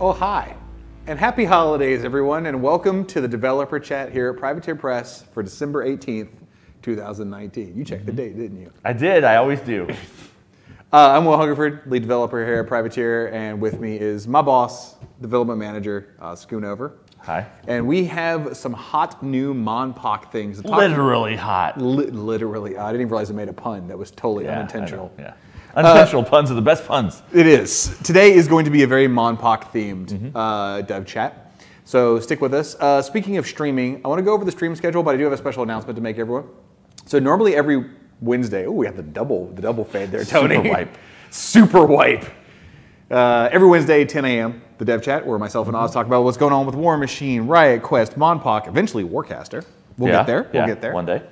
Oh, hi. And happy holidays, everyone, and welcome to the developer chat here at Privateer Press for December 18th, 2019. You checked the date, didn't you? I did. I always do. Uh, I'm Will Hungerford, lead developer here at Privateer, and with me is my boss, development manager, uh, Schoonover. Hi. And we have some hot new MonPoc things. to talk- Literally hot. Li- literally, I didn't even realize I made a pun. That was totally Yeah, unintentional. Yeah. Unintentional puns are the best puns. It is. Today is going to be a very MonPoc themed Mm-hmm. uh, dev chat. So stick with us. Uh, speaking of streaming, I want to go over the stream schedule, but I do have a special announcement to make everyone. So normally every Wednesday, oh, we have the double the double fade there, Tony. Super wipe. Super wipe. Uh, every Wednesday, 10 a.m., the dev chat, where myself and Oz talk about what's going on with War Machine, Riot Quest, MonPoc, eventually Warcaster. We'll yeah. get there. Yeah. We'll get there. One day.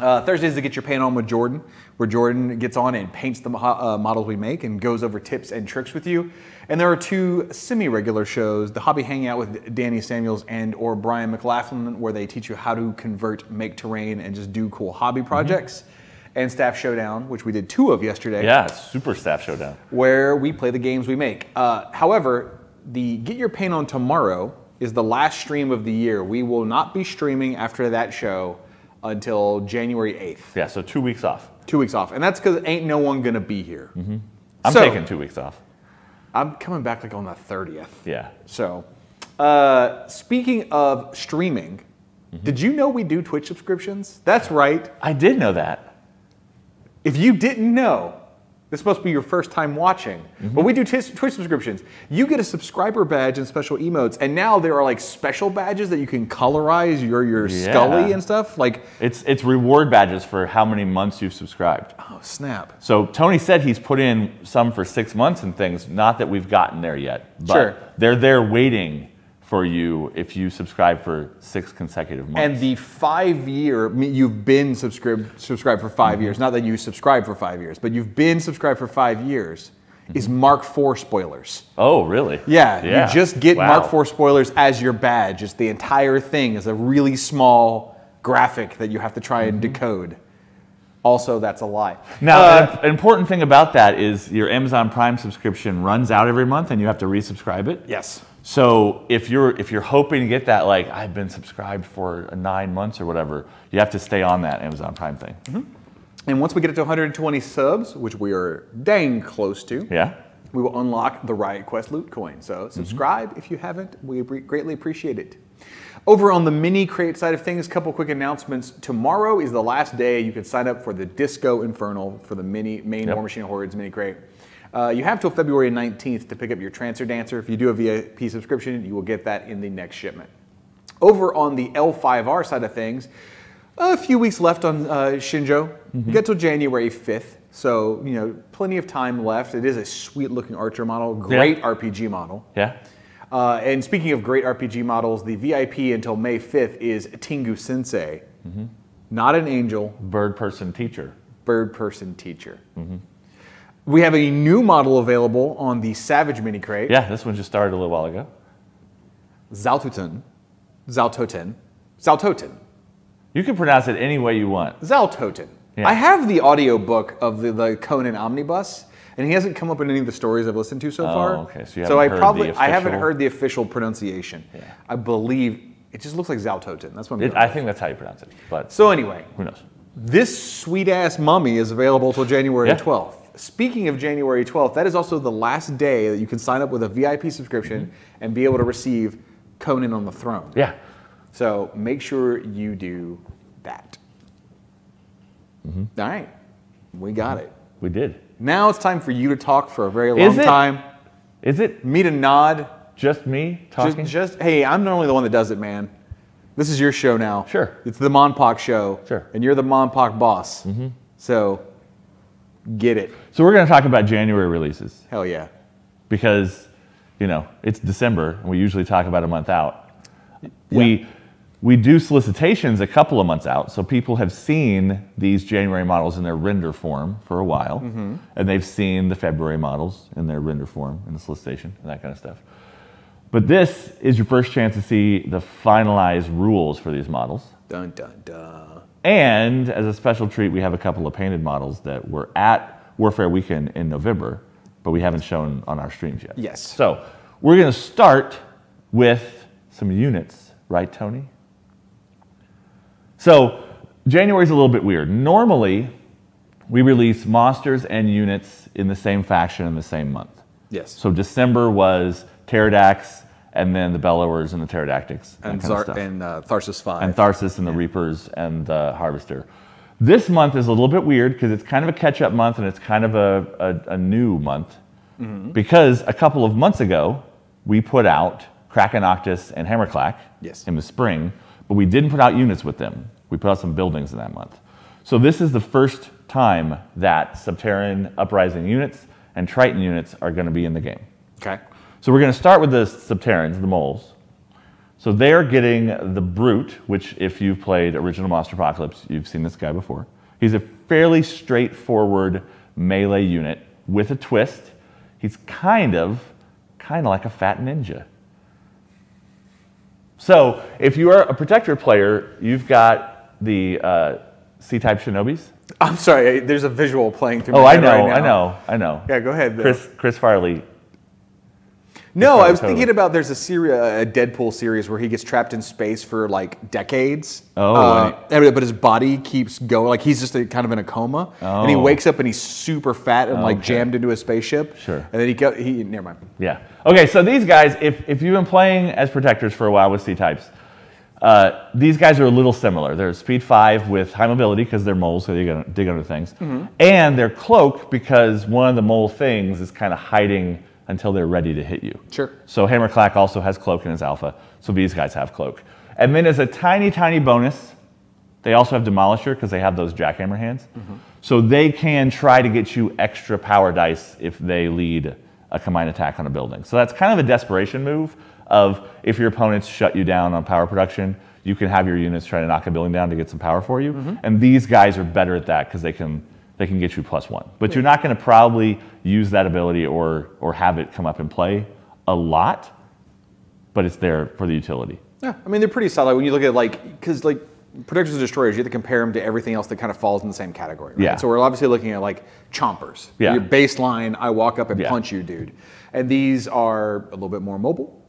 Uh, Thursdays to get your paint on with Jordan, where Jordan gets on and paints the uh, models we make and goes over tips and tricks with you. And there are two semi-regular shows: the Hobby Hangout with Danny Samuels and or Brian McLaughlin, where they teach you how to convert, make terrain, and just do cool hobby projects. And Staff Showdown, which we did two of yesterday Yeah. Super staff showdown. where we play the games we make. Uh, however, the Get Your Paint On tomorrow is the last stream of the year. We will not be streaming after that show until January 8th. Yeah. So two weeks off. Two weeks off. And that's because ain't no one going to be here. I'm So- taking two weeks off. I'm coming back like on the 30th. Yeah. So, uh, speaking of streaming, did you know we do Twitch subscriptions? That's right. I did know that. If you didn't know, this must be your first time watching. But mm-hmm. we do t- Twitch subscriptions. You get a subscriber badge and special emotes, and now there are like special badges that you can colorize your your Yeah. Scully and stuff. Like, It's it's reward badges for how many months you've subscribed. oh snap! So Tony said he's put in some for six months and things. Not that we've gotten there yet, but Sure. they're there waiting for you if you subscribe for six consecutive months. And the five year, you've been subscribed subscribed for 5 years. Not that you subscribe for five years, but you've been subscribed for five years. Is Mark IV spoilers? oh, really? Yeah, Yeah. you just get Wow. Mark IV spoilers as your badge. It's the entire thing is a really small graphic that you have to try and decode. Also, that's a lie. Now, Uh, an important thing about that is your Amazon Prime subscription runs out every month, and you have to resubscribe it. yes. So if you're if you're hoping to get that, like I've been subscribed for nine months or whatever, you have to stay on that Amazon Prime thing. Mm-hmm. And once we get it to 120 subs, which we are dang close to, Yeah. we will unlock the Riot Quest loot coin. So mm-hmm. subscribe if you haven't. We greatly appreciate it. Over on the mini crate side of things, a couple quick announcements. Tomorrow is the last day you can sign up for the Disco Infernal for the mini main Yep. War Machine Hordes mini crate. Uh, you have till February 19th to pick up your Transfer Dancer. If you do a VIP subscription, you will get that in the next shipment. Over on the L5R side of things, a few weeks left on uh, Shinjo. You get till January 5th, so you know plenty of time left. It is a sweet looking Archer model, great RPG model. Yeah. Uh, and speaking of great RPG models, the VIP until May 5th is Tengu Sensei, not an angel, Bird person teacher. bird person teacher. We have a new model available on the Savage Mini Crate, Yeah, this one just started a little while ago. Zaltuten, Zaltoten, Zaltoten. You can pronounce it any way you want. Zaltoten. Yeah. I have the audiobook of the, the Conan Omnibus, and he hasn't come up in any of the stories I've listened to so Oh, far. okay, so you I haven't heard probably the I haven't official- heard the official pronunciation. Yeah. I believe it just looks like Zaltoten. That's what I'm It, I think that's how you pronounce it, but So anyway, who knows? this sweet ass mummy is available till January Yeah. 12th. Speaking of January 12th, that is also the last day that you can sign up with a VIP subscription Mm-hmm. and be able to receive Conan on the Throne. Yeah. So make sure you do that. Mm-hmm. All right, we got it. We did. Now it's time for you to talk for a very long Is it? time. Is it Me to nod. just me Just, talking? just hey, I'm normally the one that does it, man. This is your show now. Sure. It's the MonPoc show. Sure. And you're the MonPoc boss. Mm-hmm. So get it. so we're going to talk about January releases Hell yeah. because, you know, it's December and we usually talk about a month out. We we do solicitations a couple of months out, so people have seen these January models in their render form for a while, mm-hmm. and they've seen the February models in their render form in the solicitation and that kind of stuff. But this is your first chance to see the finalized rules for these models. Dun dun dun. And as a special treat, we have a couple of painted models that were at Warfare Weekend in November, but we haven't shown on our streams yet. Yes. So We're going to start with some units, right, Tony? So January is a little bit weird. Normally, we release monsters and units in the same faction in the same month. Yes. So December was Pterodax, and then the Bellowers and the Pterodactyls. and, Zar- and uh, Tharsis 5. and Tharsis and the Reapers and the Harvester. This month is a little bit weird because it's kind of a catch up month and it's kind of a, a, a new month. Because a couple of months ago, we put out Krakenoctus and Hammerclaw Yes. in the spring, but we didn't put out units with them. We put out some buildings in that month. So this is the first time that Subterran Uprising units and Triton units are going to be in the game. okay. So we're going to start with the Subterrans, the moles. So they're getting the Brute, which if you've played Original Monsterpocalypse, you've seen this guy before. He's a fairly straightforward melee unit with a twist. He's kind of, kind of like a fat ninja. So if you are a Protector player, you've got the uh, C-type Shinobis. I'm sorry, there's a visual playing through Oh, I know, right I now. know, I know. Yeah, go ahead. though. Chris, Chris Farley No, I was Totally. thinking about there's a series, a Deadpool series where he gets trapped in space for like decades. Oh, Uh, and- but his body keeps going. Like he's just a, kind of in a coma, and he Oh. wakes up and he's super fat and like Okay. jammed into a spaceship. Sure. And then he go, he never mind. Yeah. Okay, so these guys, if, if you've been playing as protectors for a while with C types, uh, these guys are a little similar. They're speed five with high mobility because they're moles, so they dig under, dig under things. And they're cloak because one of the mole things is kind of hiding until they're ready to hit you. Sure. So Hammerclaw also has cloak in his alpha, so these guys have cloak. And then as a tiny, tiny bonus, they also have Demolisher because they have those jackhammer hands. Mm-hmm. So they can try to get you extra power dice if they lead a combined attack on a building. So that's kind of a desperation move of if your opponents shut you down on power production, you can have your units try to knock a building down to get some power for you. Mm-hmm. And these guys are better at that because they can they can get you plus one. But you're not going to probably use that ability or or have it come up and play a lot, but it's there for the utility. Yeah, I mean they're pretty solid when you look at like because like protectors and destroyers, you have to compare them to everything else that kind of falls in the same category. Right? Yeah. So we're obviously looking at like chompers. Yeah. Your baseline, I walk up and Yeah. punch you, dude. And these are a little bit more mobile.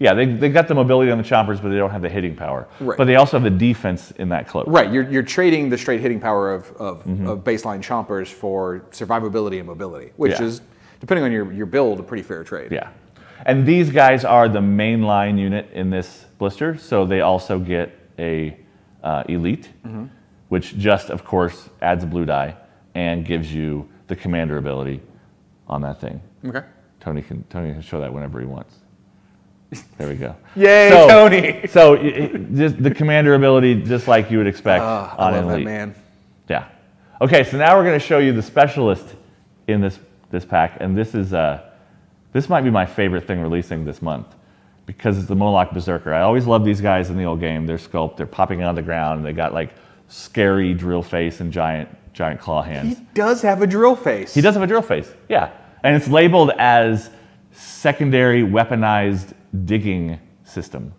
Yeah, they, they got the mobility on the choppers, but they don't have the hitting power. Right. But they also have the defense in that cloak. Right, you're, you're trading the straight hitting power of, of, Mm-hmm. of baseline chompers for survivability and mobility, which Yeah. is, depending on your, your build, a pretty fair trade. Yeah. And these guys are the mainline unit in this blister, so they also get a uh, elite, Mm-hmm. which just, of course, adds a blue die and gives you the commander ability on that thing. Okay. Tony can Tony can show that whenever he wants. There we go. Yay, So- Tony! So it- it- just the commander ability, just like you would expect I on love an that elite. man. Yeah. Okay, so now we're going to show you the specialist in this this pack, and this is uh, this might be my favorite thing releasing this month because it's the Moloch Berserker. I always love these guys in the old game. They're sculpt, they're popping out of the ground, and they got like scary drill face and giant giant claw hands. He does have a drill face. He does have a drill face, yeah, and it's labeled as secondary weaponized digging system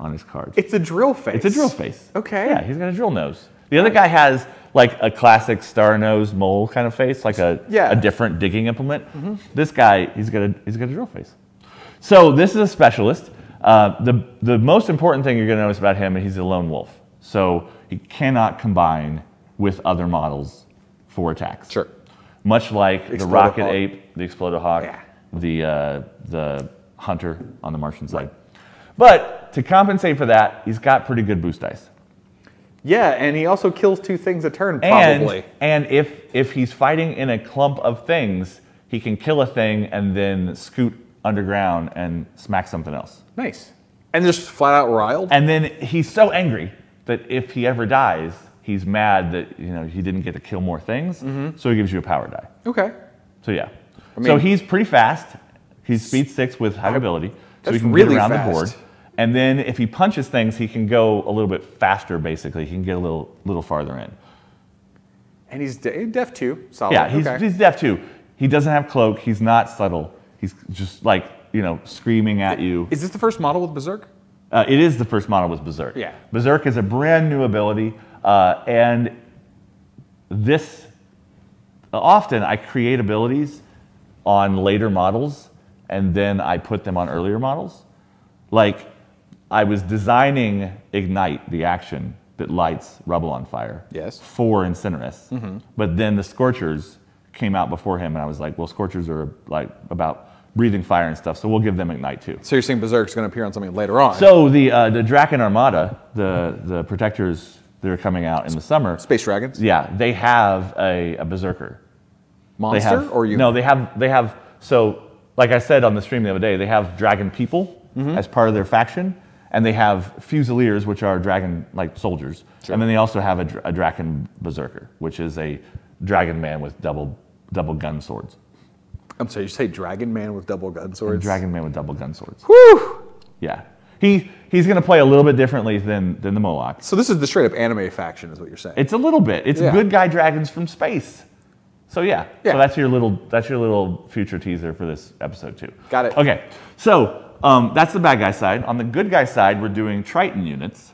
on his card. It's a drill face. It's a drill face. Okay. Yeah, he's got a drill nose. The other guy has like a classic star nose mole kind of face, like a, Yeah. a different digging implement. This guy, he's got a he's got a drill face. So this is a specialist. Uh, the the most important thing you're going to notice about him is he's a lone wolf. So he cannot combine with other models for attacks. Sure. Much like the Exploded rocket hawk. ape, the exploded hawk, Yeah. the uh, the hunter on the Martian side. But to compensate for that, he's got pretty good boost dice. Yeah, and he also kills two things a turn, probably. and if, if he's fighting in a clump of things, he can kill a thing and then scoot underground and smack something else. nice. And just flat out riled. And then he's so angry that if he ever dies, he's mad that you know he didn't get to kill more things, mm-hmm. so he gives you a power die. Okay. So yeah. so mean- he's pretty fast. He's speed six with high mobility, so he can really get around fast. the board. And then if he punches things, he can go a little bit faster. Basically, he can get a little little farther in. And he's de- def too. Solid. Yeah, he's, okay. he's deaf too. He doesn't have cloak. He's not subtle. He's just like you know screaming at you. Is this the first model with Berserk? Uh, it is the first model with Berserk. Yeah. Berserk is a brand new ability, uh, and this often I create abilities on later models, and then I put them on earlier models. Like I was designing Ignite, the action that lights rubble on fire, Yes. for Incinerus. But then the Scorchers came out before him, and I was like, well, Scorchers are like about breathing fire and stuff, so we'll give them Ignite too. So you're saying Berserk's going to appear on something later on? So the uh, the Draken Armada, the the protectors that are coming out in the summer, Space Dragons? yeah, they have a, a berserker. Monster? have, or you? No, they have they have so like I said on the stream the other day, they have dragon people Mm-hmm. as part of their faction, and they have fusiliers, which are dragon like soldiers, and then they also have a, a dragon berserker, which is a dragon man with double double gun swords. I'm sorry, you say Dragon Man with double gun swords? Dragon man with double gun swords. Whew! Yeah, he he's going to play a little bit differently than than the Moloch. So this is the straight up anime faction, is what you're saying. It's a little bit. It's Yeah. good guy dragons from space. So yeah. Yeah. So that's your little that's your little future teaser for this episode too. Got it. Okay. So um, that's the bad guy side. On the good guy side, we're doing Triton units,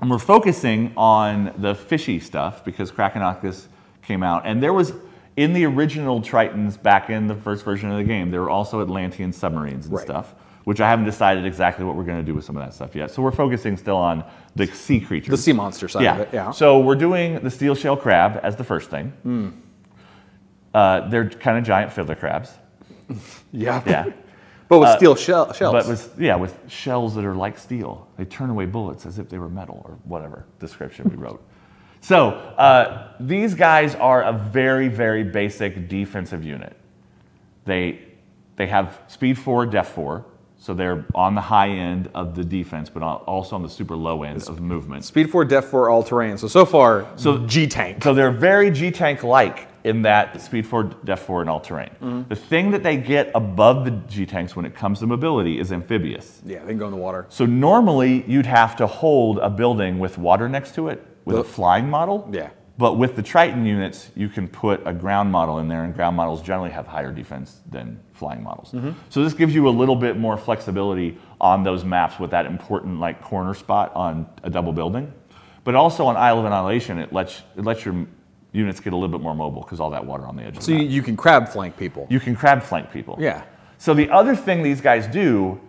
and we're focusing on the fishy stuff because Krakenoctus came out, and there was in the original Tritons back in the first version of the game, there were also Atlantean submarines and Right. stuff. Which I haven't decided exactly what we're going to do with some of that stuff yet. So we're focusing still on the sea creatures. the sea monster side Yeah. of it, yeah. So we're doing the steel shell crab as the first thing. Hmm. Uh, they're kind of giant fiddler crabs. yeah. Yeah. But with steel shell, shells. But with yeah, with shells that are like steel. They turn away bullets as if they were metal or whatever description we wrote. So uh, these guys are a very very basic defensive unit. They they have speed four, def four, so they're on the high end of the defense, but also on the super low end of movement. Speed 4, Def 4, all terrain. So, so far, so G Tank. So they're very G Tank like in that speed 4, def 4, and all terrain. Mm-hmm. The thing that they get above the G Tanks when it comes to mobility is amphibious. Yeah, they can go in the water. So normally you'd have to hold a building with water next to it with a flying model. Yeah. But with the Triton units, you can put a ground model in there, and ground models generally have higher defense than flying models. Mm-hmm. So this gives you a little bit more flexibility on those maps with that important like corner spot on a double building. But also on Isle of Annihilation, it lets it lets your units get a little bit more mobile because all that water on the edge. So you, you can crab flank people. You can crab flank people. Yeah. So the other thing these guys do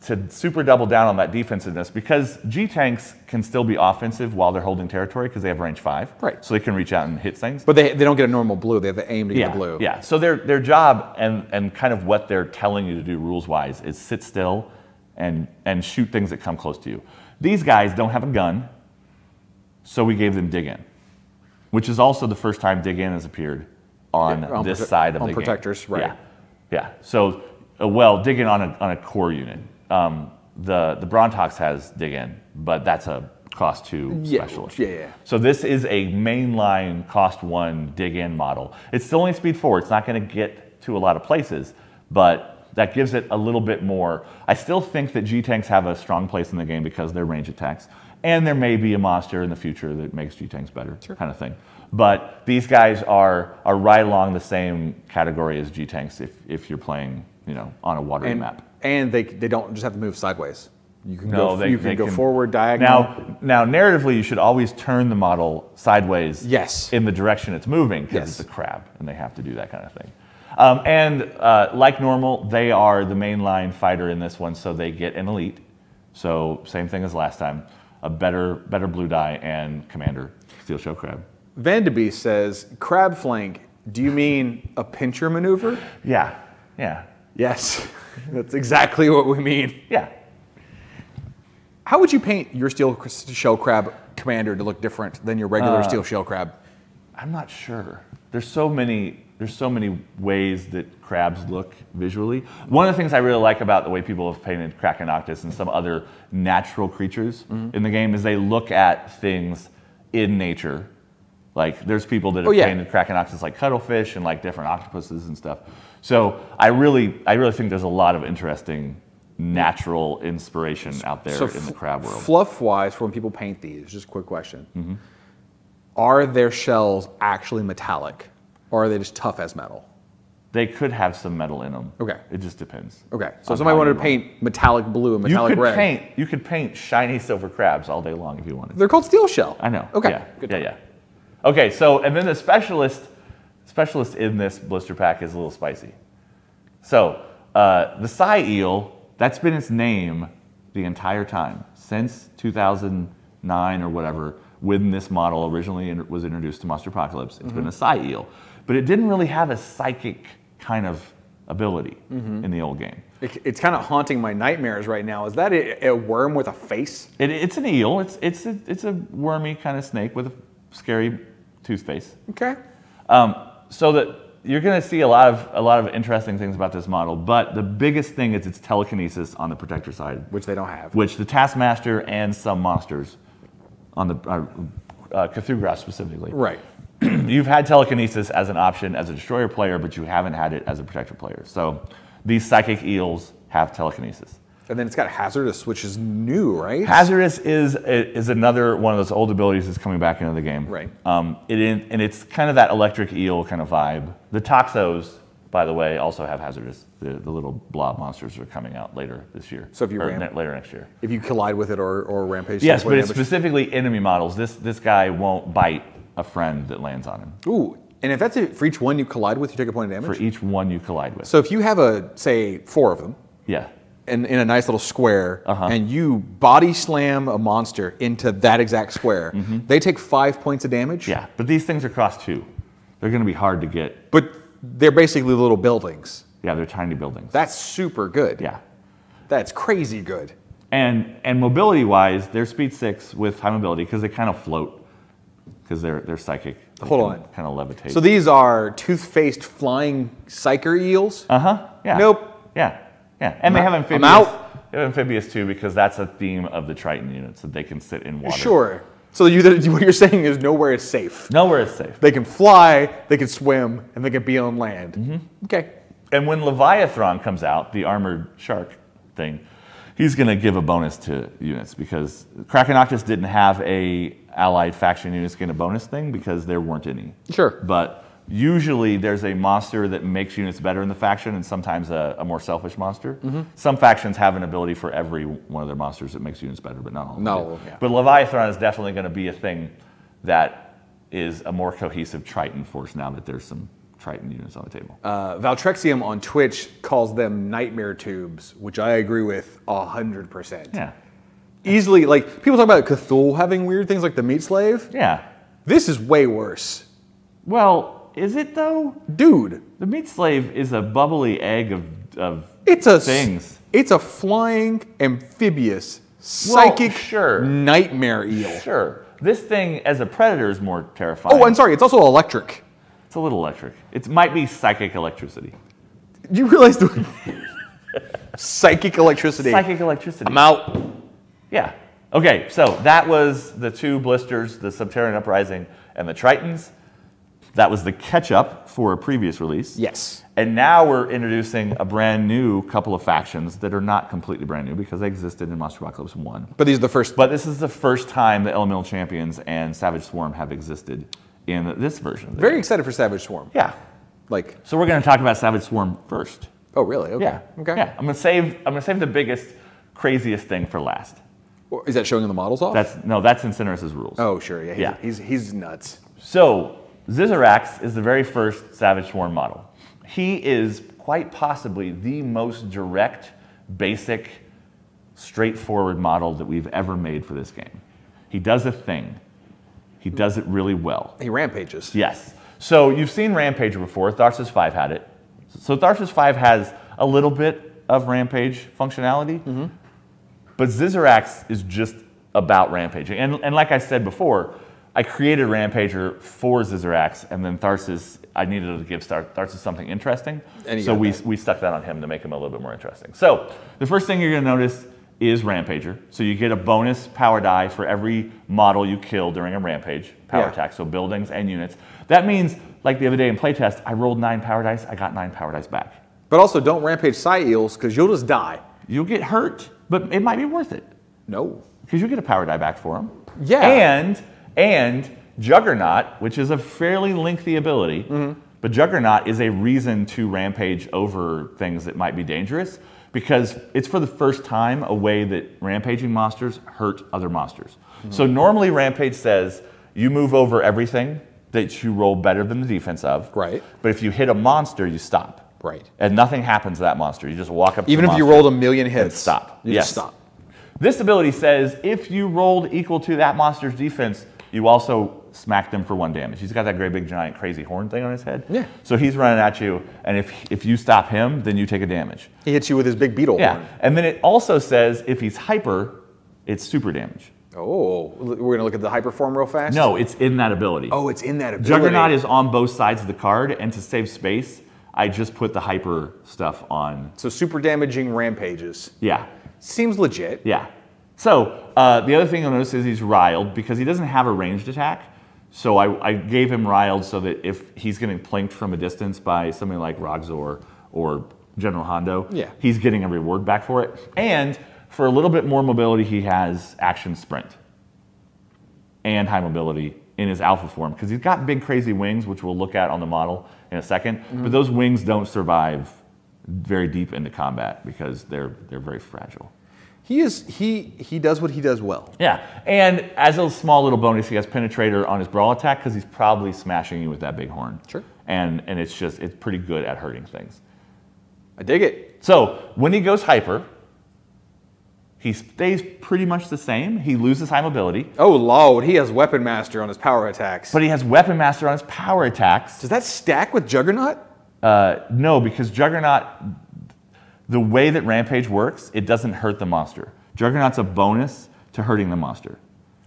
to super double down on that defensiveness, because G tanks can still be offensive while they're holding territory because they have range five. Right. So they can reach out and hit things. But they, they don't get a normal blue. They have to aim to get yeah, a blue. yeah. So their their job and and kind of what they're telling you to do rules wise is sit still and and shoot things that come close to you. These guys don't have a gun, so we gave them dig in, which is also the first time dig in has appeared on, Yeah, on this prote- side of on the game. protectors, right. Yeah, yeah. So uh, well, dig in on a on a core unit. Um, the the Brontox has dig in, but that's a cost two Yeah, specialist. yeah, yeah. So this is a mainline cost one dig in model. It's still only speed four. It's not going to get to a lot of places, but that gives it a little bit more. I still think that G tanks have a strong place in the game because they're range attacks, and there may be a monster in the future that makes G tanks better, kind of thing. But these guys are are right along the same category as G tanks if if you're playing you know on a watery And, map. and they, they don't just have to move sideways. You can No, go, they, you can go forward, diagonal. Now, now, narratively, you should always turn the model sideways Yes. in the direction it's moving because Yes. it's a crab and they have to do that kind of thing. Um, and uh, like normal, they are the mainline fighter in this one, so they get an elite. So same thing as last time, a better better blue die and commander steel shell crab. Vanderbeest says, crab flank, do you mean a pincher maneuver? Yeah, yeah, Yes, that's exactly what we mean. yeah. How would you paint your steel shell crab commander to look different than your regular Uh, steel shell crab? I'm not sure. There's so many. There's so many ways that crabs look visually. One of the things I really like about the way people have painted Krakenoctus and some other natural creatures Mm-hmm. in the game is they look at things in nature. Like there's people that have Oh, yeah. painted Krakenoctus like cuttlefish and like different octopuses and stuff. So I really, I really think there's a lot of interesting natural inspiration out there in the crab world. Fluff wise, for when people paint these, just a quick question. Mm-hmm. Are their shells actually metallic or are they just tough as metal? They could have some metal in them. Okay. It just depends. Okay, so somebody wanted you to paint metallic blue and You metallic could red. paint. You could paint shiny silver crabs all day long if you wanted. They're called steel shell. I know. Okay. Yeah. Good yeah. Yeah. Okay. So and then the specialist, specialist in this blister pack is a little spicy. So uh, the Psy Eel, that's been its name the entire time since 2009 or whatever. When this model originally in- was introduced to Monsterpocalypse, it's been a Psy Eel, but it didn't really have a psychic kind of ability in the old game. It- it's kind of haunting my nightmares right now. Is that a, a worm with a face? It, it's an eel. It's it's a, it's a wormy kind of snake with a scary tooth face. Okay. Um, so that you're going to see a lot of a lot of interesting things about this model, but the biggest thing is its telekinesis on the protector side, Which they don't have. which the Taskmaster and some monsters on the uh, uh, Cthulhu specifically. Right. You've had telekinesis as an option as a destroyer player, but you haven't had it as a protector player. So these psychic eels have telekinesis. And then it's got hazardous, which is new, right? Hazardous is is another one of those old abilities that's coming back into the game. Right. Um, it in, and it's kind of that electric eel kind of vibe. The Toxos, by the way, also have hazardous. The, the little blob monsters are coming out later this year. So if you or ram- ne- later next year. if you collide with it or, or rampage. Yes, but it's specifically enemy models. This this guy won't bite a friend that lands on him. Ooh, and if that's it, for each one you collide with, you take a point of damage. For each one you collide with. so if you have a say four of them yeah. in, in a nice little square, Uh-huh. and you body slam a monster into that exact square, they take five points of damage. Yeah. But these things are cross two. They're going to be hard to get. But they're basically little buildings. Yeah, they're tiny buildings. That's super good. yeah. That's crazy good. And and mobility wise, they're speed six with high mobility because they kind of float because they're they're psychic. They Hold on. Kind of levitate. So these are tooth-faced flying psyker eels. uh huh. Yeah. Nope. Yeah. Yeah. And they I'm have amphibious. I'm out. They have amphibious too because that's a theme of the Triton units that they can sit in water. Sure. So you, what you're saying is nowhere is safe. Nowhere is safe. They can fly, they can swim, and they can be on land. Mm-hmm. Okay. And when Leviathan comes out, the armored shark thing, he's going to give a bonus to units because Krakenoctus didn't have a allied faction units get a bonus thing because there weren't any. Sure. But usually there's a monster that makes units better in the faction and sometimes a, a more selfish monster. Mm-hmm. Some factions have an ability for every one of their monsters that makes units better, but not all of them. Not do. all of them, yeah. But Leviathan is definitely going to be a thing that is a more cohesive Triton force now that there's some Triton units on the table. Uh, Valtrexium on Twitch calls them nightmare tubes, which I agree with 100%. yeah. Easily, like, people talk about Cthulhu having weird things like the meat slave. Yeah. This is way worse. Well, is it though? Dude, The meat slave is a bubbly egg of, of it's a things. It's a flying amphibious psychic Well, sure. nightmare eel. Sure. This thing as a predator is more terrifying. Oh, I'm sorry. It's also electric. It's a little electric. It might be psychic electricity. You realize the psychic electricity? Psychic electricity. I'm out. Yeah. Okay, so that was the two blisters, the Subterran Uprising and the Tritons. That was the catch up for a previous release. Yes. And now we're introducing a brand new couple of factions that are not completely brand new because they existed in Monsterpocalypse 1. But these are the first. But this is the first time the Elemental Champions and Savage Swarm have existed in this version. very game. excited for Savage Swarm. Yeah. Like, So we're going to talk about Savage Swarm first. oh, really? Okay. Yeah. Okay. Yeah. I'm going to save. I'm going to save the biggest, craziest thing for last. Or Is that showing in the models off? That's no. That's Incinerus's rules. oh, sure. Yeah. He's, Yeah. He's, he's nuts. So Zizarax is the very first Savage Swarm model. He is quite possibly the most direct, basic, straightforward model that we've ever made for this game. He does a thing. He does it really well. He rampages. Yes. So you've seen Rampager before. Tharsis 5 had it. So Tharsis 5 has a little bit of Rampage functionality, mm-hmm. But Zizarax is just about Rampaging. And, and like I said before, I created Rampager for Zizarax, and then Tharsis, I needed to give Tharsis something interesting. So we, that. we stuck that on him to make him a little bit more interesting. So the first thing you're going to notice is Rampager. So you get a bonus power die for every model you kill during a rampage power Yeah. attack. So buildings and units. That means, like the other day in playtest, I rolled nine power dice. I got nine power dice back. But also, don't rampage Psy Eels because you'll just die. You'll get hurt, but it might be worth it No. because you get a power die back for them. Yeah. And and Juggernaut, which is a fairly lengthy ability, Mm-hmm. but Juggernaut is a reason to rampage over things that might be dangerous because it's for the first time a way that rampaging monsters hurt other monsters. Mm-hmm. So normally Rampage says you move over everything that you roll better than the defense of. Right. But if you hit a monster, you stop. Right. And nothing happens to that monster. You just walk up to Even the if you rolled a million hits, stop. You Yes. just stop. This ability says if you rolled equal to that monster's defense, you also smack them for one damage. He's got that great big giant crazy horn thing on his head. Yeah. So he's running at you, and if if you stop him, then you take a damage. He hits you with his big beetle Yeah. horn. And then it also says if he's hyper, it's super damage. Oh, we're gonna look at the hyper form real fast. No, it's in that ability. Oh, it's in that ability. Juggernaut is on both sides of the card, and to save space, I just put the hyper stuff on. so super damaging rampages. Yeah. Seems legit. Yeah. So uh, the other thing you'll notice is he's riled because he doesn't have a ranged attack. So I, I gave him riled so that if he's getting planked from a distance by somebody like Rogzor or General Hondo, Yeah. he's getting a reward back for it. And for a little bit more mobility, he has action sprint and high mobility in his alpha form because he's got big crazy wings, which we'll look at on the model in a 2nd mm-hmm. But those wings don't survive very deep into combat because they're they're very fragile. He is he he does what he does well. Yeah, and as a small little bonus, he has penetrator on his brawl attack because he's probably smashing you with that big horn. Sure. And and it's just it's pretty good at hurting things. I dig it. So when he goes hyper, he stays pretty much the same. He loses high mobility, Oh lord, he has weapon master on his power attacks. but he has weapon master on his power attacks. does that stack with Juggernaut? Uh, no, because Juggernaut, the way that Rampage works, it doesn't hurt the monster. Juggernaut's a bonus to hurting the monster.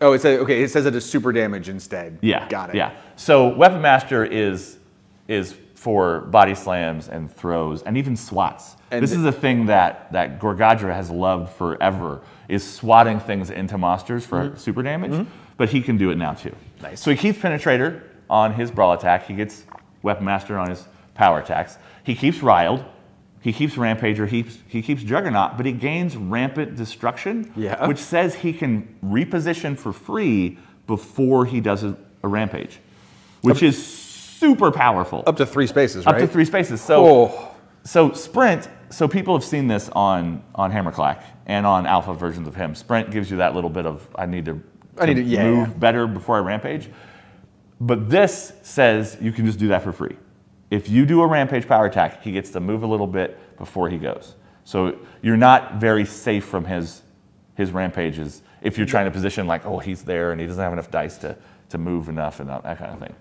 Oh, it says okay. It says it is super damage instead. Yeah. got it. Yeah. So Weapon Master is is for body slams and throws and even swats. And this th- is a thing that that Gorgadra has loved forever is swatting things into monsters for super damage, but he can do it now too. Mm-hmm. Nice. So he keeps Penetrator on his brawl attack. He gets Weapon Master on his power attacks. He keeps Riled. He keeps Rampager. He keeps, he keeps Juggernaut, but he gains Rampant Destruction, Yeah. which says he can reposition for free before he does a, a Rampage, which is super powerful. Up to three spaces, Up to three spaces. So, Oh, so Sprint. So people have seen this on on Hammerclaw and on alpha versions of him. Sprint gives you that little bit of I need to, I need to- yeah, move yeah. better before I rampage. But this says you can just do that for free. If you do a rampage power attack, he gets to move a little bit before he goes. So you're not very safe from his his rampages if you're trying to position like, oh, he's there and he doesn't have enough dice to to move enough and that kind of thing.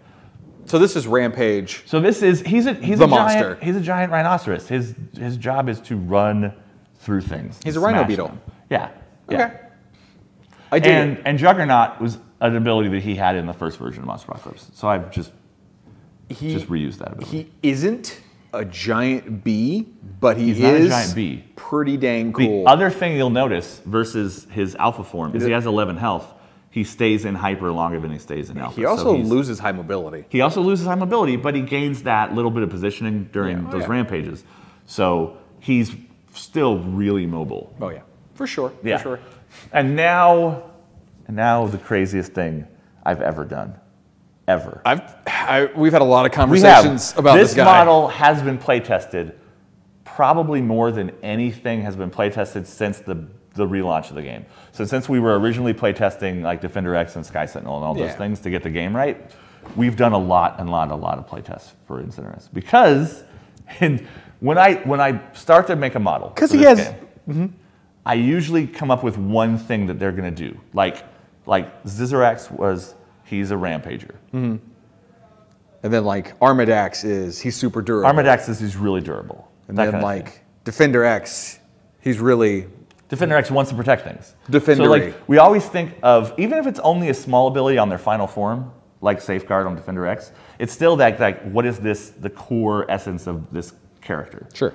So this is Rampage. So this is he's a he's The a monster. giant he's a giant rhinoceros. His his job is to run through things. He's a rhino beetle. them. Yeah. yeah. Okay. I did. And and Juggernaut was an ability that he had in the first version of Monsterpocalypse. So I've just he just reused that ability. he isn't a giant bee, but he He's not a is giant bee. pretty dang cool. the other thing you'll notice versus his alpha form is he has 11 health. He stays in hyper longer than he stays in alpha. he also he's- loses high mobility. He also loses high mobility, but he gains that little bit of positioning during Yeah. Oh, those yeah. rampages. So he's still really mobile. Oh yeah, for sure. Yeah. For sure. And now, and now the craziest thing I've ever done, ever. I've I, we've had a lot of conversations about this this, guy. model has been play tested, probably more than anything has been play tested since the the relaunch of the game. So since we were originally play testing like Defender X and Sky Sentinel and all those Yeah. things to get the game right, we've done a lot and lot, a lot of play tests for Incinerus because. And when I when I start to make a model, 'Cause for he has- game, mm-hmm. I usually come up with one thing that they're going to do. Like, like Zizarax was, he's a rampager. Mm-hmm. And then like Armadax is he's super durable. Armadax is he's really durable. and then like. Defender X, he's really Defender X wants to protect things. Defender So like we always think of even if it's only a small ability on their final form, like Safeguard on Defender X, it's still that like what is this the core essence of this character? sure.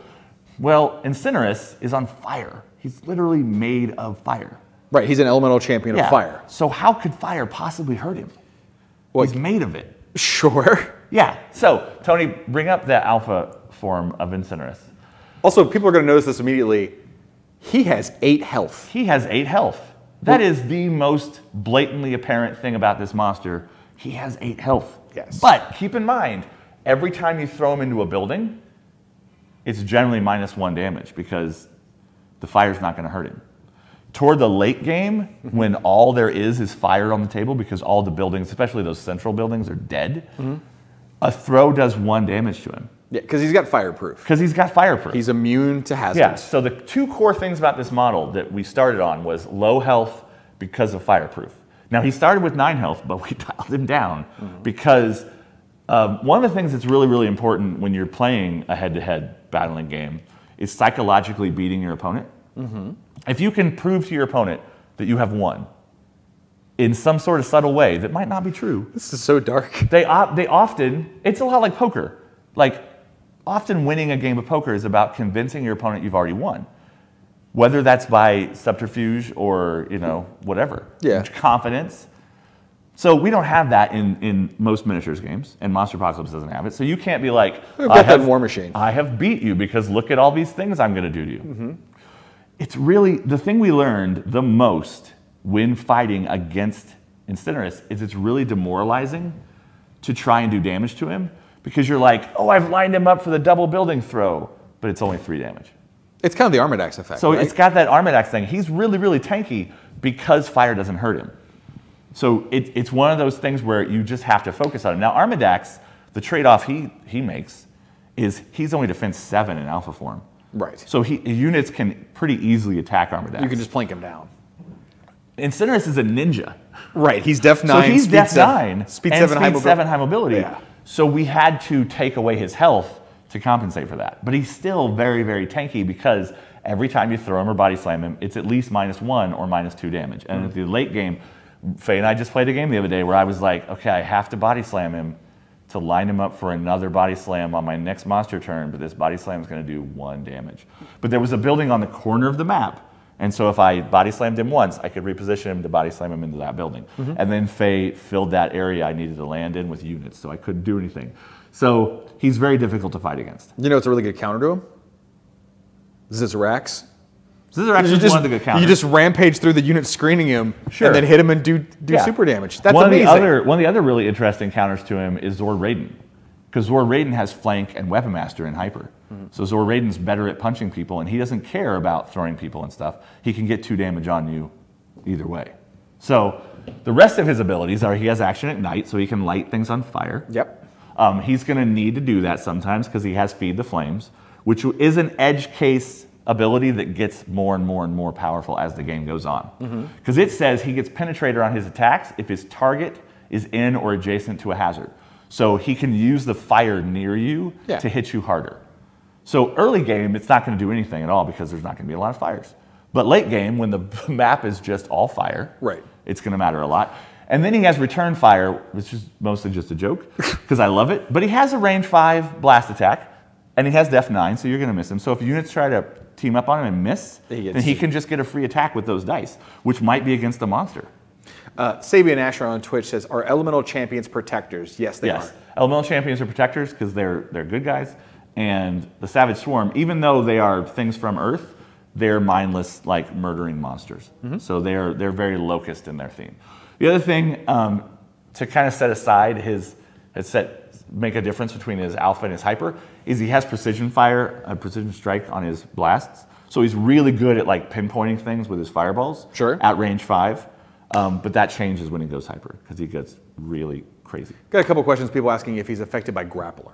Well, Incinerus is on fire. He's literally made of fire. Right, he's an elemental champion of fire. So how could fire possibly hurt him? Well, He's made of it. Sure. Yeah. So Tony, bring up that alpha form of Incinerus. Also, people are going to notice this immediately. He has eight health. He has eight health. That is the most blatantly apparent thing about this monster. He has eight health. Yes. But keep in mind, every time you throw him into a building, it's generally minus one damage because the fire's not going to hurt him. Toward the late game, when all there is is fire on the table because all the buildings, especially those central buildings, are dead, mm-hmm. a throw does one damage to him. Yeah, because he's got fireproof. because he's got fireproof. He's immune to hazards. Yeah. So the two core things about this model that we started on was low health because of fireproof. Now he started with nine health, but we dialed him down because um, one of the things that's really, really important when you're playing a head-to-head battling game is psychologically beating your opponent. If you can prove to your opponent that you have won in some sort of subtle way that might not be true, This is so dark. they, op- they often, it's a lot like poker. Like, often winning a game of poker is about convincing your opponent you've already won. Whether that's by subterfuge or, you know, whatever. Yeah. Confidence. So we don't have that in, in most miniatures games, and Monsterpocalypse doesn't have it. So you can't be like, We've "I got that have- War Machine." I have beat you because look at all these things I'm going to do to you. Mm-hmm. It's really the thing we learned the most when fighting against Incinerus is it's really demoralizing to try and do damage to him because you're like, oh, I've lined him up for the double building throw, but it's only three damage. It's kind of the Armadax effect. So right? it's got that Armadax thing. He's really, really tanky because fire doesn't hurt him. So it, it's one of those things where you just have to focus on him. Now, Armadax, the trade off he, he makes is he's only defense seven in alpha form. right. So he, units can pretty easily attack Armadax. you can just plink him down. Incinerus is a ninja. Right. He's def nine. So he's speed def seven, nine, Speed seven. high mobi- seven high mobility. Yeah. So we had to take away his health to compensate for that. But he's still very, very tanky because every time you throw him or body slam him, it's at least minus one or minus two damage. And Mm-hmm. at the late game, Faye and I just played a game the other day where I was like, okay, I have to body slam him to line him up for another body slam on my next monster turn, but this body slam is going to do one damage. But there was a building on the corner of the map. And so if I body slammed him once, I could reposition him to body slam him into that building. Mm-hmm. And then Faye filled that area I needed to land in with units, so I couldn't do anything. So he's very difficult to fight against. You know, it's a really good counter to him. Zizarax. So these are actually You just, one of the good counters. you just rampage through the unit screening him, Sure. and then hit him and do do Yeah. super damage. That's one amazing. Of the other, one of the other really interesting counters to him is Zord Raiden. Because Zord Raiden has flank and weapon master in hyper. Mm-hmm. So zororaden's better at punching people and he doesn't care about throwing people and stuff. He can get two damage on you either way. So the rest of his abilities are he has action Ignite, so he can light things on fire. Yep. Um, he's going to need to do that sometimes because he has Feed the Flames, which is an edge case ability that gets more and more and more powerful as the game goes on. Because it says he gets Penetrator on his attacks if his target is in or adjacent to a hazard. So he can use the fire near you Yeah. to hit you harder. So early game, it's not going to do anything at all because there's not going to be a lot of fires. But late game, when the map is just all fire, Right. it's going to matter a lot. And then he has return fire, which is mostly just a joke because I love it. But he has a range five blast attack, and he has def nine, so you're going to miss him. So if units try to team up on him and miss, He then he can just get a free attack with those dice, which might be against the monster. Uh, Sabian Asher on Twitch says, "Are elemental champions protectors?" Yes, they yes, are. elemental champions are protectors because they're they're good guys, and the savage swarm, even though they are things from Earth, they're mindless like murdering monsters. So they're they're very locust in their theme. The other thing um, to kind of set aside his, his set make a difference between his alpha and his hyper is he has precision fire, a precision strike on his blasts. So he's really good at like pinpointing things with his fireballs. Sure. At range five, um, but that changes when he goes hyper because he gets really crazy. Got a couple questions. People asking if he's affected by grappler.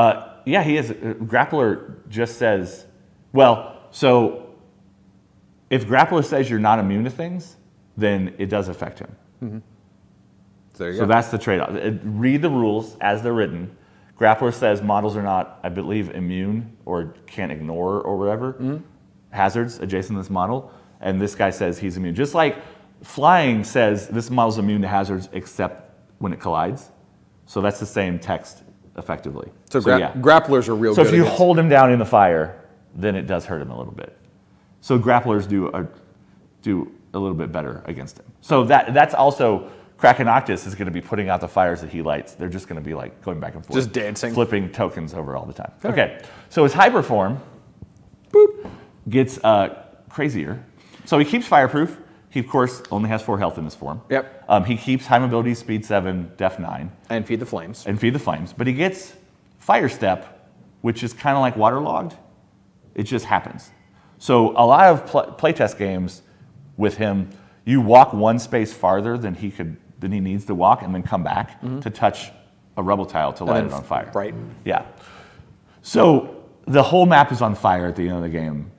Uh, yeah, he is. Uh, Grappler just says, well, so if Grappler says you're not immune to things, then it does affect him. So you So that's the trade off. Read the rules as they're written. Grappler says models are not, I believe, immune or can't ignore or whatever Mm-hmm. hazards adjacent to this model. And this guy says he's immune. Just like flying says this model's immune to hazards except when it collides. So that's the same text effectively. so gra- yeah. grapplers are real So if you against- hold him down in the fire, then it does hurt him a little bit. So grapplers do a, do a little bit better against him. So that that's also Krakenoctus is going to be putting out the fires that he lights. They're just going to be like going back and forth, Just dancing. flipping tokens over all the time. Okay, so his hyper form boop, gets uh, crazier. So he keeps fireproof. He of course only has four health in this form. Yep. Um, he keeps high mobility, speed seven, def nine and feed the flames. and feed the flames. But he gets fire step, which is kind of like waterlogged. It just happens. So a lot of pl- playtest games with him, you walk one space farther than he could than he needs to walk, and then come back to touch a rubble tile to light it on fire. right. Yeah. So the whole map is on fire at the end of the game,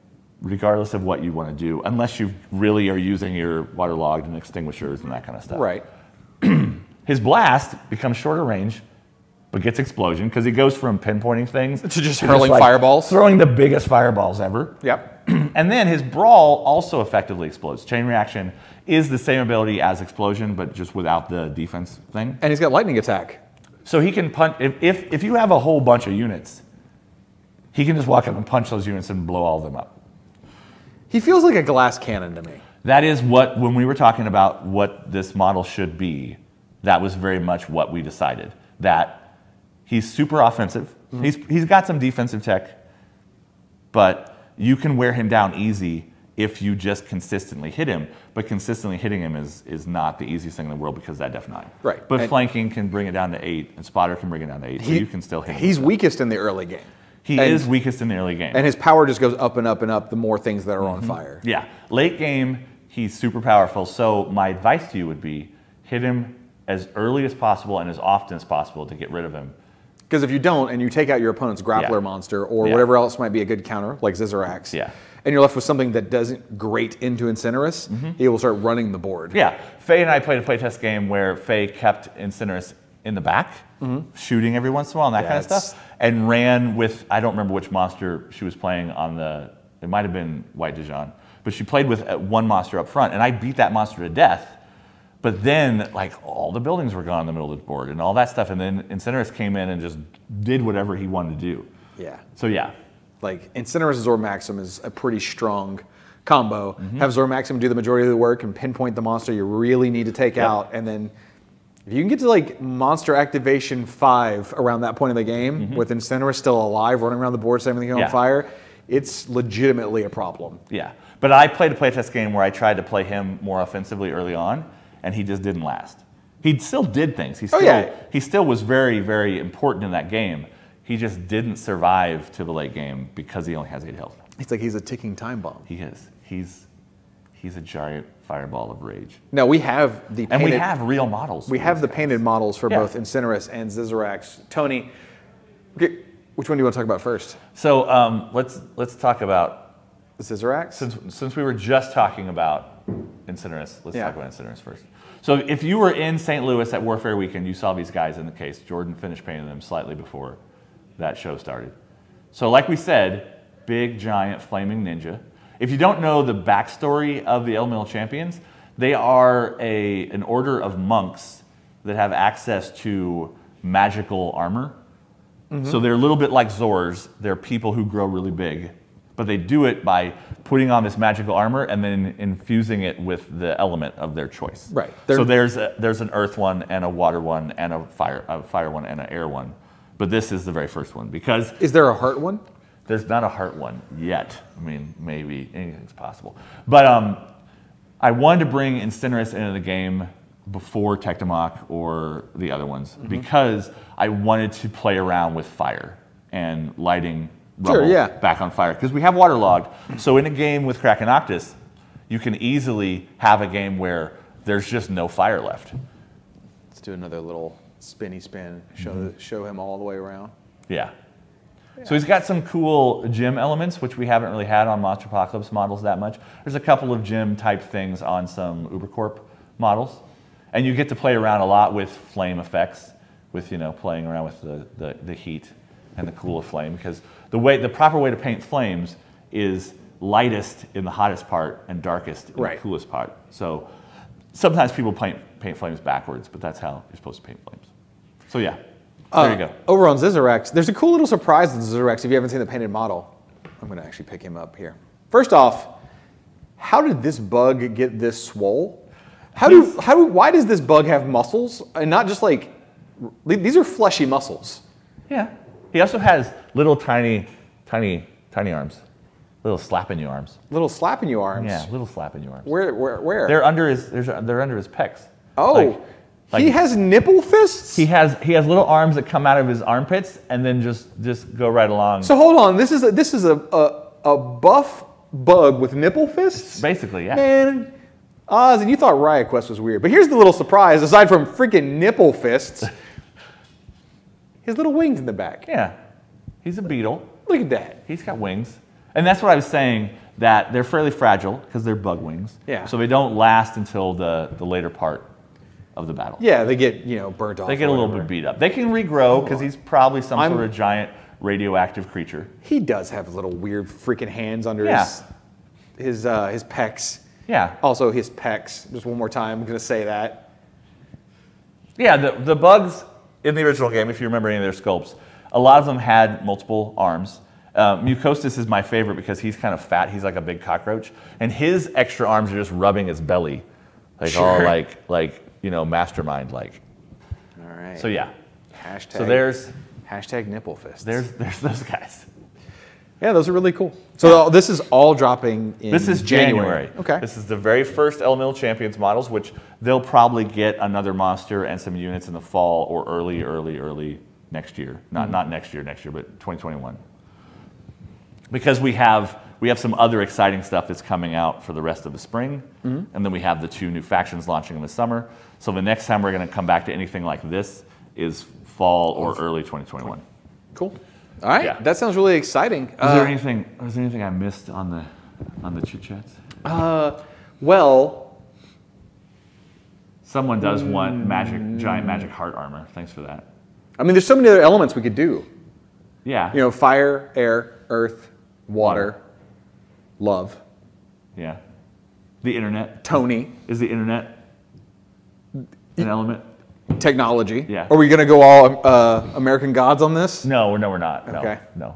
regardless of what you want to do, unless you really are using your waterlogged and extinguishers and that kind of stuff. Right. His blast becomes shorter range, but gets explosion because he goes from pinpointing things To just hurling fireballs. throwing the biggest fireballs ever. Yep. And then his brawl also effectively explodes. Chain reaction is the same ability as explosion, but just without the defense thing. And he's got lightning attack. So he can punch if, if if you have a whole bunch of units, he can just walk up and punch those units and blow all of them up. He feels like a glass cannon to me. That is what when we were talking about what this model should be, that was very much what we decided. That he's super offensive. Mm-hmm. He's he's got some defensive tech, but you can wear him down easy if you just consistently hit him. But consistently hitting him is is not the easiest thing in the world because of that def nine. Right. But And- flanking can bring it down to eight, and spotter can bring it down to eight. so you can still hit him. He's weakest in the early game. He and- is weakest in the early game. And his power just goes up and up and up the more things that are Mm-hmm. on fire. Yeah, late game, he's super powerful. So my advice to you would be hit him as early as possible and as often as possible to get rid of him. Because if you don't, and you take out your opponent's grappler Yeah. monster or Yeah. whatever else might be a good counter, like Zizarax, Yeah. and you're left with something that doesn't grate into Incinerus, he will start running the board. Mm-hmm. Yeah, Faye and I played a playtest game where Faye kept Incinerus in the back, shooting every once in a while and that Yeah, kind of stuff, and ran with I don't remember which monster she was playing on the. It might have been White Dijon, but she played with uh, one monster up front, and I beat that monster to death. But then, like, all the buildings were gone in the middle of the board and all that stuff. And then Incinerus came in and just did whatever he wanted to do. Yeah. So, yeah. Like Incinerus Zor Maxim is a pretty strong combo. Mm-hmm. Have Zor Maxim do the majority of the work and pinpoint the monster you really need to take Yep. out, and then if you can get to like monster activation five around that point of the game with Incinerus still alive, running around the board, setting everything Mm-hmm. Yeah. on fire, it's legitimately a problem. Yeah. But I played a playtest game where I tried to play him more offensively early on, and he just didn't last. He still did things. He still, Oh, yeah. he still was very, very important in that game. He just didn't survive to the late game because he only has eight health. It's like he's a ticking time bomb. He is. He's he's a giant fireball of rage. Now we have the And we have real models. we have the guys. painted models for Yeah. both Incinerus and Zizarax. Tony, okay, which one do you want to talk about first? So um, let's let's talk about Zizarax. since since we were just talking about Incinerus, let's Yeah. talk about Incinerus first. So if you were in St. Louis at Warfare Weekend, you saw these guys in the case. Jordan finished painting them slightly before that show started. So like we said, big giant flaming ninja. If you don't know the backstory of the Elemental Champions, they are a an order of monks that have access to magical armor. Mm-hmm. So they're a little bit like Zors. They're people who grow really big, but they do it by putting on this magical armor and then infusing it with the element of their choice. Right. So They're- there's a, there's an earth one and a water one and a fire a fire one and an air one, but this is the very first one because Is there a heart one? There's not a heart one yet. I mean, maybe anything's possible. But um, I wanted to bring Incinerus into the game before Tectomock or the other ones Mm-hmm. because I wanted to play around with fire and lighting Sure, yeah. back on fire because we have waterlogged. So in a game with Krakenoctus, you can easily have a game where there's just no fire left. Let's do another little spinny spin. Show Mm-hmm. show him all the way around. Yeah. So he's got some cool gym elements, which we haven't really had on Monsterpocalypse models that much. There's a couple of gym type things on some UberCorp models. And you get to play around a lot with flame effects, with, you know, playing around with the, the, the heat and the cool of flame. Because the way the proper way to paint flames is lightest in the hottest part and darkest in Right. the coolest part. So sometimes people paint, paint flames backwards, but that's how you're supposed to paint flames. So yeah, there you Uh, go. Over on Zizarax, there's a cool little surprise with Zizarax if you haven't seen the painted model. I'm going to actually pick him up here. First off, how did this bug get this swole? How do, how do, why does this bug have muscles and not just like, these are fleshy muscles. Yeah. He also has little tiny, tiny, tiny arms. Little slapping you arms. Little slapping you arms. Yeah, little slapping you arms. Where, where, where? They're under his. There's, they're under his pecs. oh, Like- like- he has nipple fists? He has he has little arms that come out of his armpits and then just just go right along. so hold on, this is a, this is a, a, a buff bug with nipple fists? Basically, yeah. Man, Oz, and you thought Riot Quest was weird. But here's the little surprise aside from freaking nipple fists, his little wings in the back. Yeah, he's a beetle. Look at that. He's got wings. And that's what I was saying, that they're fairly fragile because they're bug wings. Yeah. So they don't last until the, the later part of the battle. Yeah, they get you know burnt off. They get a little whatever. bit beat up. They can regrow because he's probably some I'm- sort of giant radioactive creature. He does have little weird freaking hands under Yeah. his his uh, his pecs. Yeah. Also his pecs. Just one more time, I'm gonna say that. Yeah, the, the bugs in the original game, if you remember any of their sculpts, a lot of them had multiple arms. Uh, Mucostis is my favorite because he's kind of fat. He's like a big cockroach, and his extra arms are just rubbing his belly, like all like like you know mastermind like. All right. So yeah, Hashtag. so there's hashtag nipple fist. there's there's those guys. yeah, those are really cool. So this is all dropping in This is January. Okay. This is the very first Elemental Champions models, which they'll probably get another monster and some units in the fall or early, early, early next year. Not Mm-hmm. not next year, next year, but 2021. Because we have we have some other exciting stuff that's coming out for the rest of the spring, Mm-hmm. and then we have the two new factions launching in the summer. So the next time we're going to come back to anything like this is fall or early 2021. Cool. All right. Yeah. That sounds really exciting. Is there Uh, anything? Was there anything I missed on the on the chit chats? uh, well, Someone does want Mm. magic, giant magic heart armor. Thanks for that. I mean, there's so many other elements we could do. Yeah. You know, fire, air, earth, water, love, Yeah. The internet. Tony, Is the internet an element? technology. Yeah. Are we gonna go all uh, American gods on this? No, no, we're not. No, Okay. No.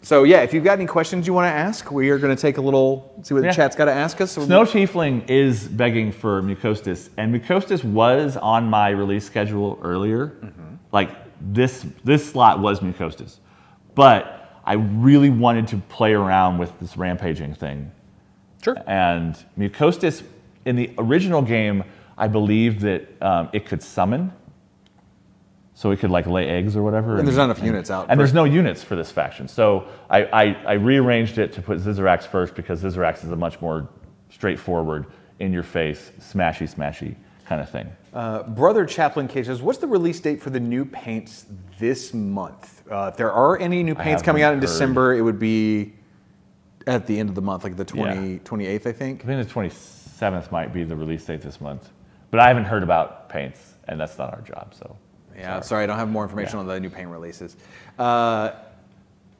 So yeah, if you've got any questions you want to ask, we are gonna take a little see what Yeah. the chat's got to ask us. So Snow Tiefling is begging for Mucostis, and Mucostis was on my release schedule earlier. Like this, this slot was Mucostis, but I really wanted to play around with this rampaging thing. Sure. And Mucostis, in the original game, I believe that um, it could summon. So it could like lay eggs or whatever. And there's not enough units out And for- there's no units for this faction. So I, I, I rearranged it to put Zizarax first because Zizarax is a much more straightforward, in your face, smashy, smashy kind of thing. Uh, Brother Chaplain Cage says, "What's the release date for the new paints this month? Uh, if there are any new paints coming out in heard. December, it would be at the end of the month, like the 20, Yeah. 28th, I think. I think the 27th might be the release date this month. But I haven't heard about paints, and that's not our job. So Yeah, sorry, I don't have more information on the new paint releases. Uh,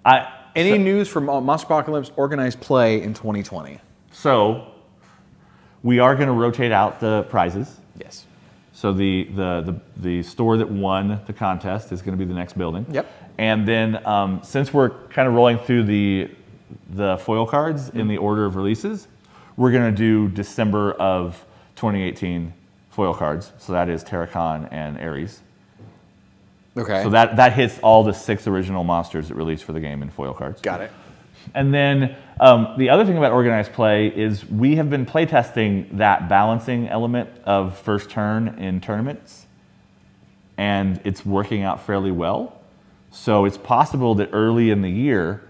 I, any news from Monsterpocalypse organized play in 2020? So we are going to rotate out the prizes. Yes. So the, the, the, the store that won the contest is going to be the next building. Yep. And then um, since we're kind of rolling through the, the foil cards in the order of releases, we're going to do December of 2018 foil cards. So that is Terracon and Ares. Okay. So that, that hits all the six original monsters that released for the game in foil cards. got it. And then um, the other thing about organized play is we have been playtesting that balancing element of first turn in tournaments, and it's working out fairly well. So it's possible that early in the year,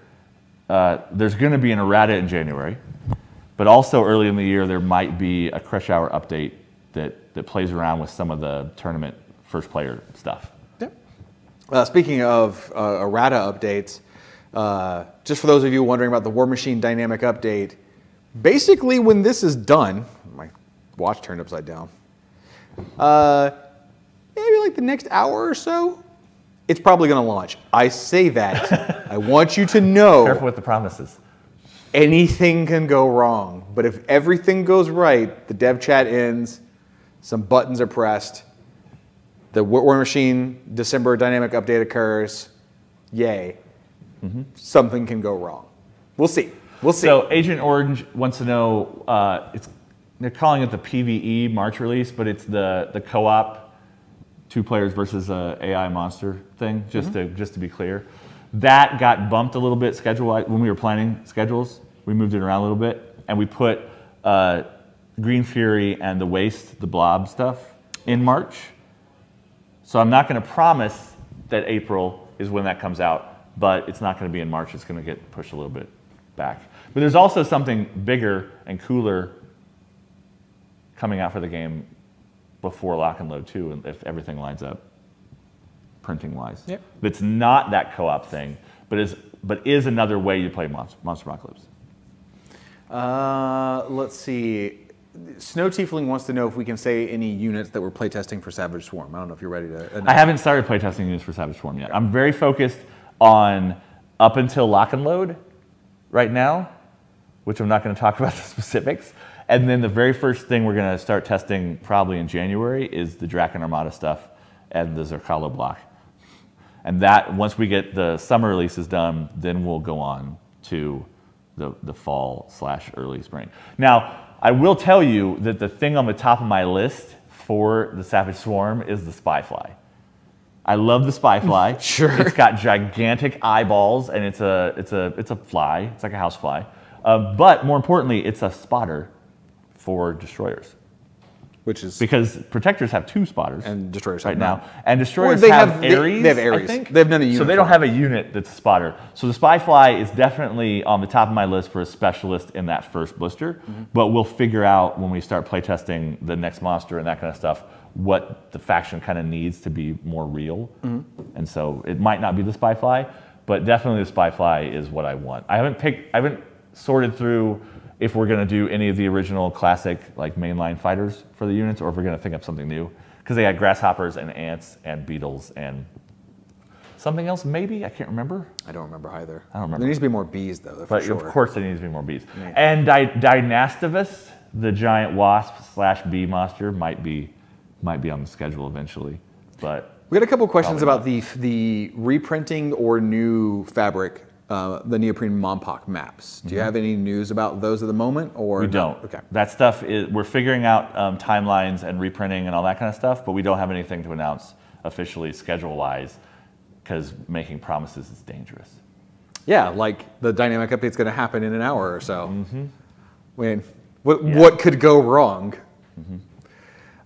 uh, there's going to be an errata in January, but also early in the year, there might be a Crush Hour update that, that plays around with some of the tournament first player stuff. Yep. Uh, speaking of uh, errata updates, uh, just for those of you wondering about the Warmachine dynamic update, basically when this is done, my watch turned upside down. Uh, maybe like the next hour or so, it's probably going to launch. I say that. I want you to know Careful with the promises. anything can go wrong. But if everything goes right, the dev chat ends, some buttons are pressed, the War Warmachine December dynamic update occurs, yay. Something can go wrong. We'll see. We'll see. So Agent Orange wants to know. Uh, it's they're calling it the PVE March release, but it's the the co-op two players versus a AI monster thing. Just to just to be clear, that got bumped a little bit schedule when we were planning schedules. We moved it around a little bit, and we put uh, Green Fury and the Waste, the Blob stuff in March. So I'm not going to promise that April is when that comes out, but it's not going to be in March. It's going to get pushed a little bit back. But there's also something bigger and cooler coming out for the game before Lock and Load 2, if everything lines up. printing wise. Yep. That's not that co-op thing, but is but is another way you play Monster, Monsterpocalypse. Uh, let's see. Snow Tiefling wants to know if we can say any units that we're playtesting for Savage Swarm. I don't know if you're ready to. I haven't started playtesting units for Savage Swarm yet. I'm very focused on up until lock and load right now, which I'm not going to talk about the specifics. And then the very first thing we're going to start testing probably in January is the Draken Armada stuff and the Zerkalo Bloc. And that, once we get the summer releases done, then we'll go on to the, the fall slash early spring. Now, I will tell you that the thing on the top of my list for the Savage Swarm is the Spyfly. I love the spy fly. Sure. It's got gigantic eyeballs, and it's a it's a it's a fly. It's like a house fly. Uh, but more importantly, it's a spotter for destroyers which is because protectors have two spotters and destroyers right have now, none. and destroyers they have, have- they- Ares. they have I Ares. think. They have none of So they don't have a unit that's a spotter. So the Spyfly is definitely on the top of my list for a specialist in that first blister. Mm-hmm. But we'll figure out when we start playtesting the next monster and that kind of stuff what the faction kind of needs to be more real. Mm-hmm. And so it might not be the Spyfly, but definitely the Spyfly is what I want. I haven't picked. I haven't sorted through if we're going to do any of the original classic like mainline fighters for the units, or if we're going to think up something new. Because they had grasshoppers and ants and beetles and something else. Maybe I can't remember. I don't remember either. I don't remember. There needs to be more bees though. For But sure. of course, there needs to be more bees. And Dy- Dynastivus, the giant wasp slash bee monster, might be might be on the schedule eventually. But We got a couple questions about the the reprinting or new fabric, uh, the neoprene MonPoc maps. Do you have any news about those at the moment, or Mm-hmm. we don't. Okay. That stuff is we're figuring out um, timelines and reprinting and all that kind of stuff, but we don't have anything to announce officially schedule wise because making promises is dangerous. Yeah, like the dynamic update's going to happen in an hour or so. Mm-hmm. I mean, what Yeah. what could go wrong?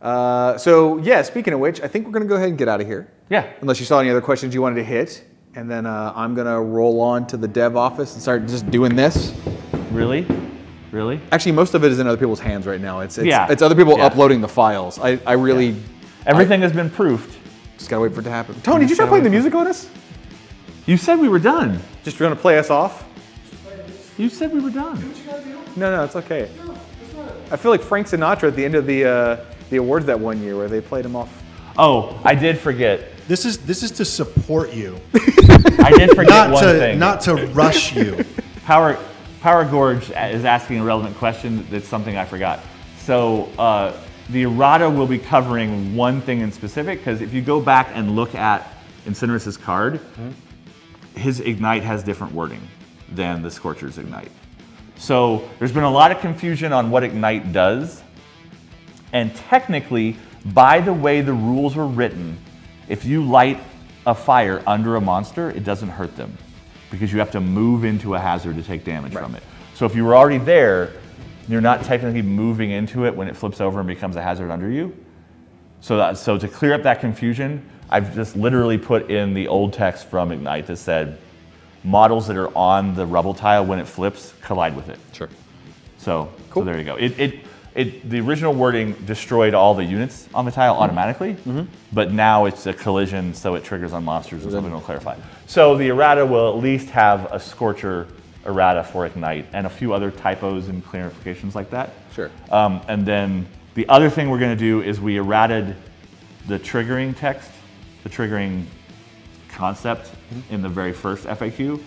Uh, so yeah, speaking of which, I think we're going to go ahead and get out of here. Yeah. Unless you saw any other questions you wanted to hit, and then uh, I'm going to roll on to the dev office and start just doing this. Really? Really? Actually, most of it is in other people's hands right now. It's it's, Yeah. it's other people Yeah. uploading the files. I, I really Everything has been proofed. just gotta wait for it to happen. Tony, did you start playing the music on us? You said we were done. Just gonna play us off? You said we were done. No, no, it's okay. I feel like Frank Sinatra at the end of the uh, the awards that one year where they played him off. Oh, I did forget. This is this is to support you, I did forget not one to thing. not to rush you. Power Power Gorge is asking a relevant question. That's something I forgot. So uh, the errata will be covering one thing in specific because if you go back and look at Incinerus's card, his ignite has different wording than the Scorcher's ignite. So there's been a lot of confusion on what ignite does. And technically, by the way the rules were written, if you light a fire under a monster, it doesn't hurt them because you have to move into a hazard to take damage from it. So if you were already there, you're not technically moving into it when it flips over and becomes a hazard under you. So, that, so to clear up that confusion, I've just literally put in the old text from Ignite that said, models that are on the rubble tile when it flips collide with it. Sure. So, so there you go. It, it, it, the original wording destroyed all the units on the tile automatically, mm-hmm. but now it's a collision, so it triggers on monsters something will clarify. Mm-hmm. So the errata will at least have a Scorcher errata for Ignite and a few other typos and clarifications like that. Sure. Um, and then the other thing we're going to do is we errated the triggering text, the triggering concept mm-hmm. in the very first FAQ.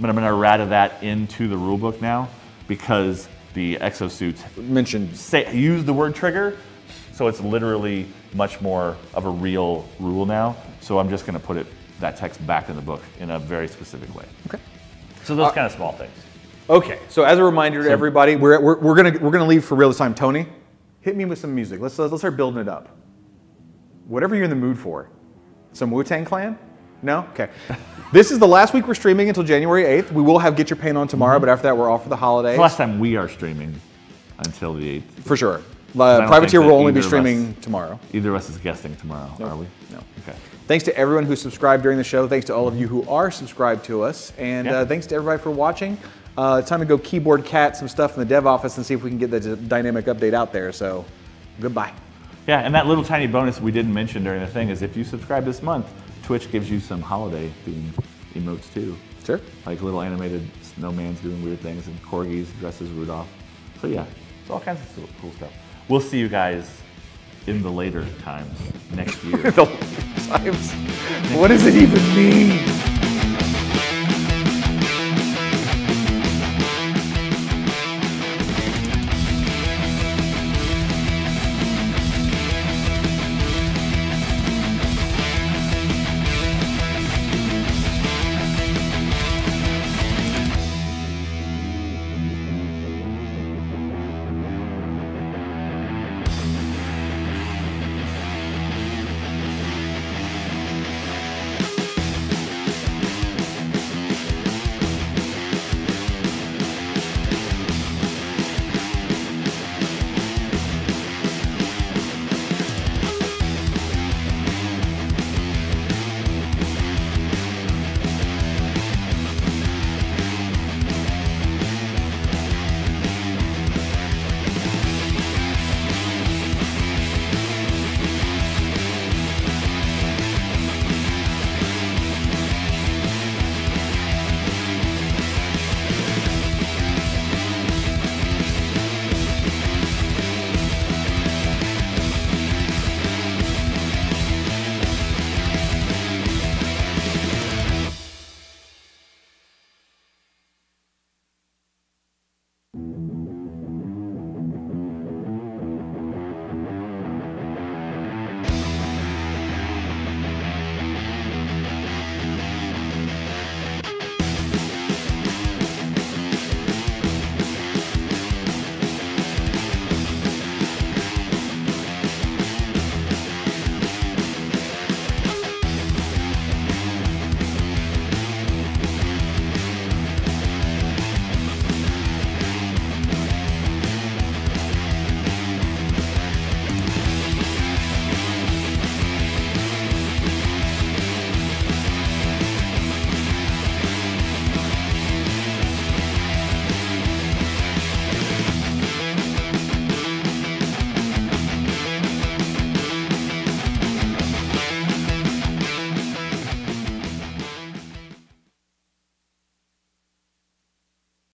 But I'm going to errata that into the rulebook now because the exosuits Mentioned. say use the word trigger, so it's literally much more of a real rule now. So I'm just going to put it that text back in the book in a very specific way. Okay. So those uh, kind of small things. Okay. So as a reminder to everybody, we're, we're, we're gonna we're gonna leave for real this time. Tony, hit me with some music. Let's let's start building it up. Whatever you're in the mood for. Some Wu Tang Clan? No? Okay. this is the last week we're streaming until January 8th. We will have Get Your Paint on tomorrow, but after that we're off for the holidays. It's the last time we are streaming until the 8th. For sure. Uh, Privateer will only be of us- streaming tomorrow. Either of us is guesting tomorrow, are we? No. Okay. Thanks to everyone who subscribed during the show. Thanks to all of you who are subscribed to us. And Yeah. uh, thanks to everybody for watching. Uh, it's time to go keyboard cat some stuff in the dev office and see if we can get the d- dynamic update out there. So, goodbye. Yeah, and that little tiny bonus we didn't mention during the thing is if you subscribe this month, Twitch gives you some holiday themed emotes too. Sure. Like little animated snowman's doing weird things and corgis dresses Rudolph. So yeah, it's all kinds of cool- stuff. We'll see you guys in the later times next year. The times. What does it even mean?